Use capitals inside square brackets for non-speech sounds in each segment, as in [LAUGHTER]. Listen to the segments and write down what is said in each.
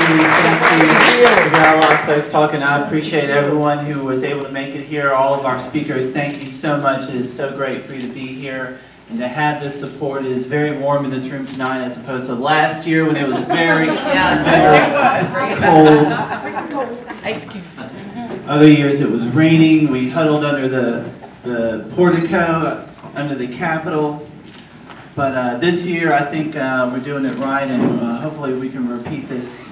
you, thank you. We got a lot of folks talking. I appreciate everyone who was able to make it here. All of our speakers, thank you so much. It is so great for you to be here and to have this support. It is very warm in this room tonight as opposed to last year when it was very, very cold. Ice cube. Other years it was raining. We huddled under the, the portico, under the Capitol. But uh, this year, I think uh, we're doing it right, and uh, hopefully we can repeat this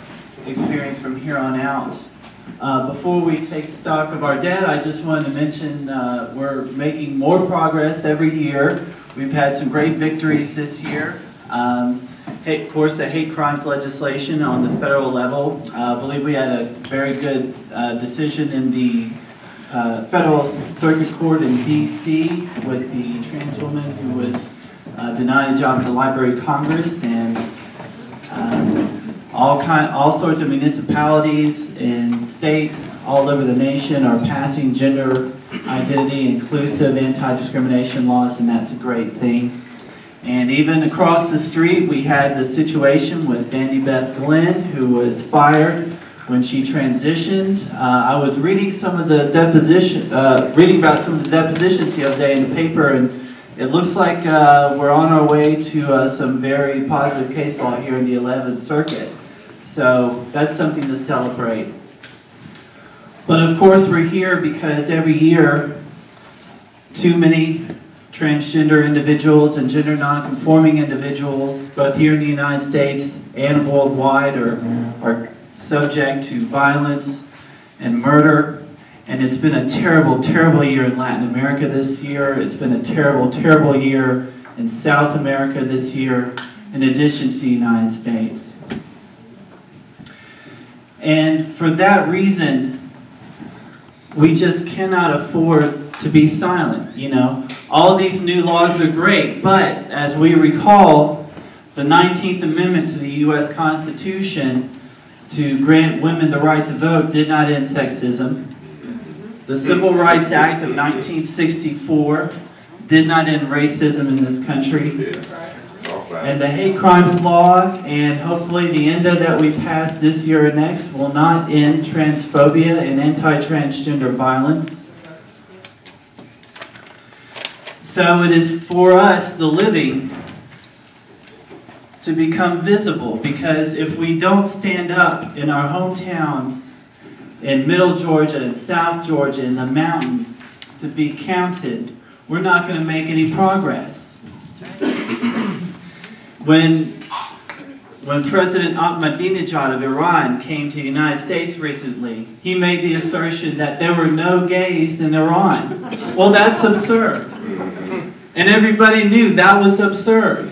experience from here on out. Uh, before we take stock of our debt, I just wanted to mention uh, we're making more progress every year. We've had some great victories this year. Um, of course, the hate crimes legislation on the federal level. Uh, I believe we had a very good uh, decision in the uh, federal circuit court in D.C. with the trans woman who was uh, denied a job at the Library of Congress and all kind, all sorts of municipalities and states all over the nation are passing gender identity inclusive anti-discrimination laws, and that's a great thing. And even across the street, we had the situation with Vandy Beth Glenn, who was fired when she transitioned. Uh, I was reading some of the deposition, uh, reading about some of the depositions the other day in the paper, and it looks like uh, we're on our way to uh, some very positive case law here in the 11th Circuit. So that's something to celebrate. But of course, we're here because every year, too many transgender individuals and gender nonconforming individuals, both here in the United States and worldwide, are, are subject to violence and murder. And it's been a terrible, terrible year in Latin America this year. It's been a terrible, terrible year in South America this year, in addition to the United States. And for that reason, we just cannot afford to be silent, you know. All these new laws are great, but as we recall, the 19th Amendment to the U.S. Constitution to grant women the right to vote did not end sexism. The Civil Rights Act of 1964 did not end racism in this country. And the hate crimes law and hopefully the ENDA that we pass this year and next will not end transphobia and anti-transgender violence. So it is for us, the living, to become visible because if we don't stand up in our hometowns in middle Georgia and south Georgia in the mountains to be counted, we're not going to make any progress. When, when President Ahmadinejad of Iran came to the United States recently, he made the assertion that there were no gays in Iran. Well, that's absurd. And everybody knew that was absurd.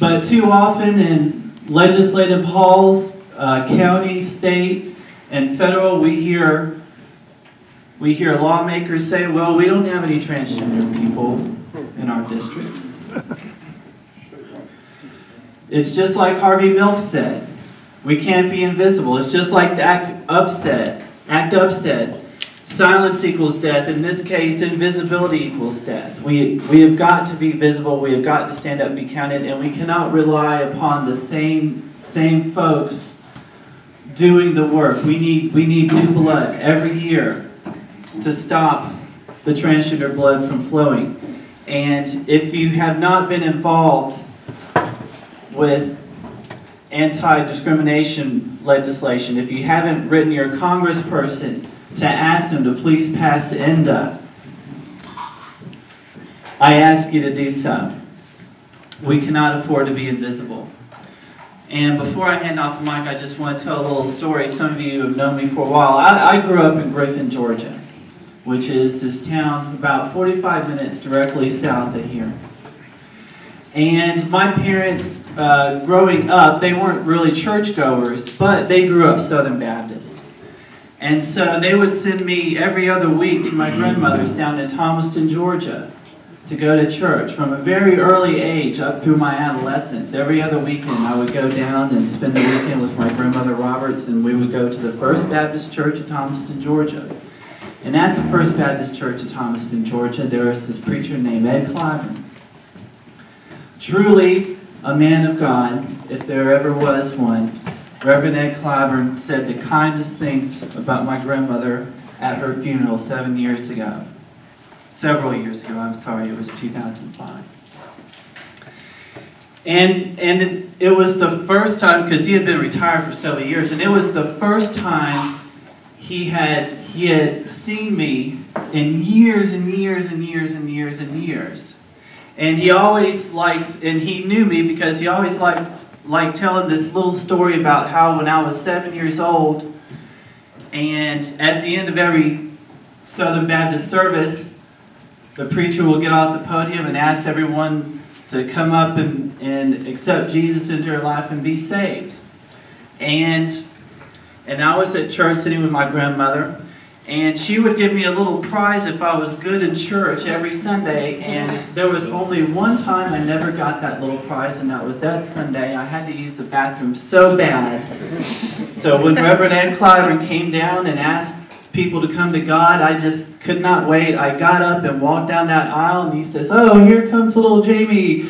But too often in legislative halls, uh, county, state, and federal, we hear we hear lawmakers say, well, we don't have any transgender people in our district. It's just like Harvey Milk said. We can't be invisible. It's just like Act Up said. Act Up said. Silence equals death. In this case, invisibility equals death. We, we have got to be visible. We have got to stand up and be counted. And we cannot rely upon the same, same folks doing the work. We need, we need new blood every year to stop the transgender blood from flowing. And if you have not been involved with anti-discrimination legislation, if you haven't written your congressperson to ask them to please pass the ENDA, I ask you to do so. We cannot afford to be invisible. And before I hand off the mic, I just want to tell a little story. Some of you have known me for a while. I, I grew up in Griffin, Georgia, which is this town about 45 minutes directly south of here. And my parents, uh, growing up, they weren't really churchgoers, but they grew up Southern Baptist. And so they would send me every other week to my grandmother's down in Thomaston, Georgia to go to church from a very early age up through my adolescence. Every other weekend I would go down and spend the weekend with my grandmother Roberts and we would go to the First Baptist Church of Thomaston, Georgia. And at the First Baptist Church of Thomaston, Georgia, there was this preacher named Ed Clyburn. Truly a man of God, if there ever was one. Reverend Ed Clyburn said the kindest things about my grandmother at her funeral seven years ago. Several years ago, I'm sorry, it was 2005. And, and it, was the first time, because he had been retired for several years, and it was the first time he had, he had seen me in years and years and years and years and years. And he always likes, and he knew me because he always liked, liked telling this little story about how when I was seven years old, and at the end of every Southern Baptist service, the preacher will get off the podium and ask everyone to come up and, and accept Jesus into their life and be saved. And, and I was at church sitting with my grandmother, and she would give me a little prize if I was good in church every Sunday. And there was only one time I never got that little prize, and that was that Sunday. I had to use the bathroom so bad. So when Reverend Ann Clyburn came down and asked people to come to God, I just could not wait. I got up and walked down that aisle, and he says, Oh, here comes little Jamie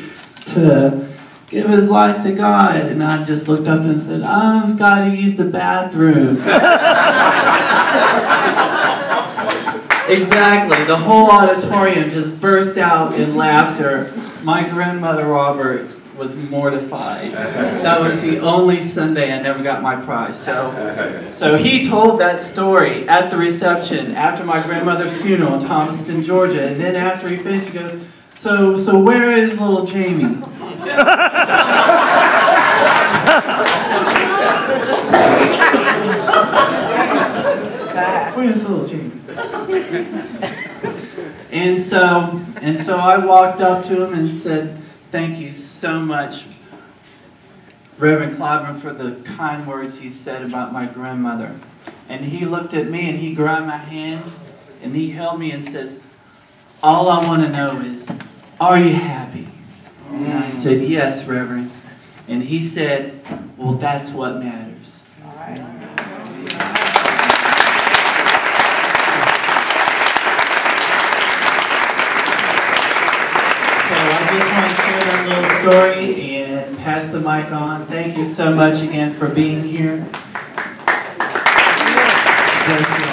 to give his life to God. And I just looked up and said, oh, I've got to use the bathroom. [LAUGHS] exactly. The whole auditorium just burst out in laughter. My grandmother Roberts was mortified. That was the only Sunday I never got my prize. So, so he told that story at the reception after my grandmother's funeral in Thomaston, Georgia. And then after he finished, he goes, so, so where is little Jamie? [LAUGHS] Where's little Jamie? and so, and so I walked up to him and said, "Thank you so much, Reverend Clyburn, for the kind words he said about my grandmother." And he looked at me and he grabbed my hands and he held me and says, "All I want to know is, are you happy?" And I mm. said, Yes, Reverend. And he said, Well, that's what matters. All right. So I just want to share that little story and pass the mic on. Thank you so much again for being here. Bless you all.